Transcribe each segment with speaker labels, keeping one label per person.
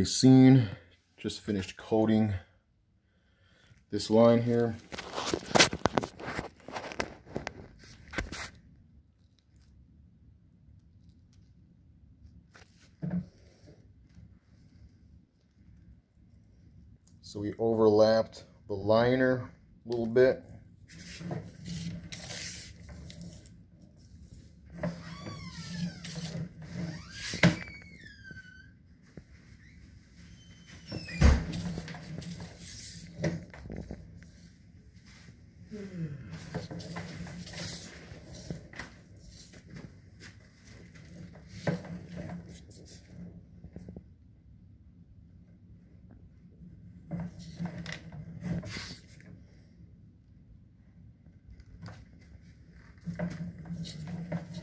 Speaker 1: already seen. Just finished coating this line here. So we overlapped the liner a little bit.
Speaker 2: Thank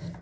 Speaker 2: you.